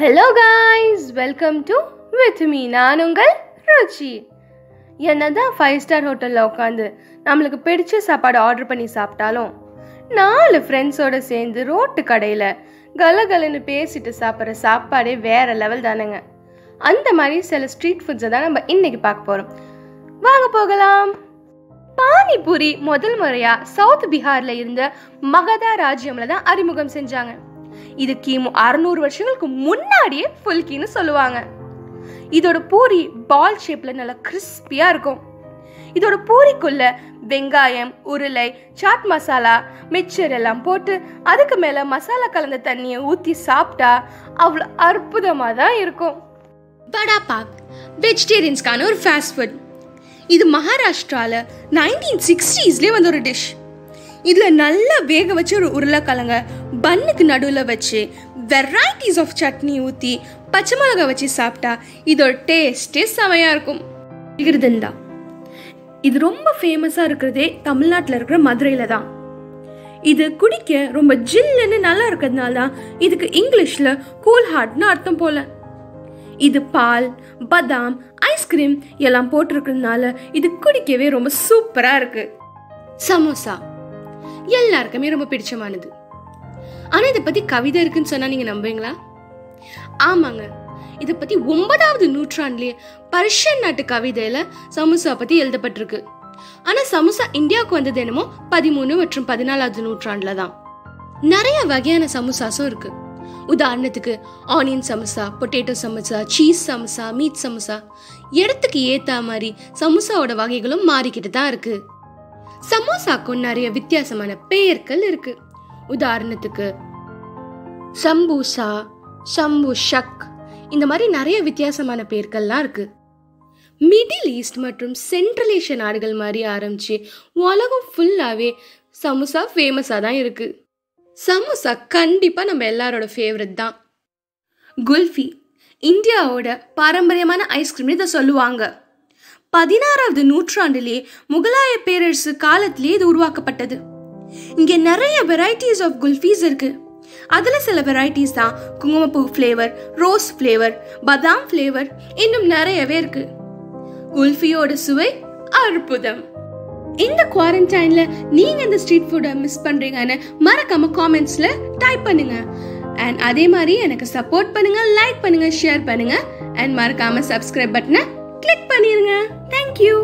Hello guys welcome to with me நான் உங்கள் ருச்சி. என்னதான் ஃபைவ் ஸ்டார் ஹோட்டலில் உட்காந்து நம்மளுக்கு பிடிச்ச சாப்பாடு ஆர்டர் பண்ணி சாப்பிட்டாலும் நாலு ஃப்ரெண்ட்ஸோடு சேர்ந்து ரோட்டு கடையில் கலகலன்னு பேசிட்டு சாப்பிட்ற சாப்பாடே வேற லெவல் தானேங்க. அந்த மாதிரி சில ஸ்ட்ரீட் ஃபுட்ஸை தான் நம்ம இன்னைக்கு பார்க்க போகிறோம் வாங்க போகலாம். பானிபூரி முதல் முறையாக சவுத் பீகாரில் இருந்த மகதா ராஜ்யம்ல தான் அறிமுகம் செஞ்சாங்க. இது கிமு அறுநூறு வருஷங்களுக்கு முன்னாடியே ஃபுல்கின்னு சொல்லுவாங்க. இதோட பூரி பால் ஷேப்ல நல்லா கிறிஸ்பியா இருக்கும். இதோட பூரிக்குள்ள வெங்காயம் உருளை சாட் மசாலா மிச்சர் எல்லாம் போட்டு அதுக்கு மேல மசாலா கலந்த தண்ணியை ஊத்தி சாப்பிட்டா அவ்வளோ அற்புதமா தான் இருக்கும். வடா பாக் வெஜிடேரியன்ஸ்க்கான ஒரு ஃபாஸ்ட் ஃபுட் இது மகாராஷ்டிராவில் நைன்டீன் சிக்ஸ்டீஸ்லேயே வந்த ஒரு டிஷ் இதில் நல்லா வேக வச்சு ஒரு உருளைக்கிழங்க பன்னுக்கு நடுவில் வச்சு வெரைட்டிஸ் ஆஃப் சட்னி ஊற்றி பச்சை மிளகா வச்சு சாப்பிட்டா இதோட டேஸ்ட்டே செமையாக இருக்கும். விகிருதண்டா. இது ரொம்ப ஃபேமஸாக இருக்கிறதே தமிழ்நாட்டில் இருக்கிற மதுரையில் தான். இது குடிக்க ரொம்ப ஜில்லுன்னு நல்லா இருக்கிறதுனால தான் இதுக்கு இங்கிலீஷில் கூல் ஹார்ட்னு அர்த்தம் போல. இது பால் பதாம் ஐஸ்கிரீம் எல்லாம் போட்டிருக்கிறதுனால இது குடிக்கவே ரொம்ப சூப்பராக இருக்குது சமோசா. எல்லாருக்குமே ரொம்ப பிடிச்சமானது. ஆனா இதை பத்தி கவிதை இருக்குன்னு சொன்னா நீங்க நம்புவீங்களா? ஆமாங்க. இதை பத்தி ஒன்பதாவது நூற்றாண்டுலயே பர்ஷியன் நாட்டு கவிதையில சமோசா பத்தி எழுதப்பட்டிருக்கு. ஆனா சமோசா இந்தியாவுக்கு வந்தது என்னமோ பதிமூணு மற்றும் பதினாலாவது நூற்றாண்டுல தான். நிறைய வகையான சமோசாஸும் இருக்கு. உதாரணத்துக்கு onion samosa potato samosa cheese samosa meat samosa இடத்துக்கு ஏத்த மாதிரி சமோசாவோட வகைகளும் மாறிக்கிட்டு தான் இருக்கு. சமோசாக்கும் நிறைய வித்தியாசமான பெயர்கள் இருக்கு. உதாரணத்துக்கு சம்பூசா சம்பு ஷக் இந்த மாதிரி நிறைய வித்தியாசமான பெயர்கள்லாம் இருக்கு. மிடில் ஈஸ்ட் மற்றும் சென்ட்ரல் ஏஷிய நாடுகள் மாதிரி ஆரம்பிச்சு உலகம் ஃபுல்லாகவே சமோசா ஃபேமஸாக தான் இருக்கு. சமோசா கண்டிப்பாக நம்ம எல்லாரோட ஃபேவரட் தான். குல்ஃபி இந்தியாவோட பாரம்பரியமான ஐஸ்கிரீம் இதை சொல்லுவாங்க. பதினாறாவது நூற்றாண்டிலே முகலாய பேரரசு காலத்திலே இது உருவாக்கப்பட்டது. இங்க நிறைய வெரைட்டிஸ் ஆஃப் குல்ஃபீஸ் இருக்கு. அதுல சில வெரைட்டிஸ் தான் குங்குமப்பூ flavour rose flavour badam flavour இன்னும் நிறையவே இருக்கு. குல்ஃபியோட சுவை அற்புதம். இந்த குவாரண்டைன்ல நீங்க இந்த ஸ்ட்ரீட் ஃபுட்டை மிஸ் பண்றீங்கன்னு மறக்காம காமெண்ட்ஸ்ல டைப் பண்ணுங்க. அண்ட் அதே மாதிரி எனக்கு சப்போர்ட் பண்ணுங்க லைக் பண்ணுங்க ஷேர் பண்ணுங்க. அண்ட் மறக்காம சப்ஸ்கிரைப் பட்டனை கிளிக் பண்ணிருங்க. தேங்க்யூ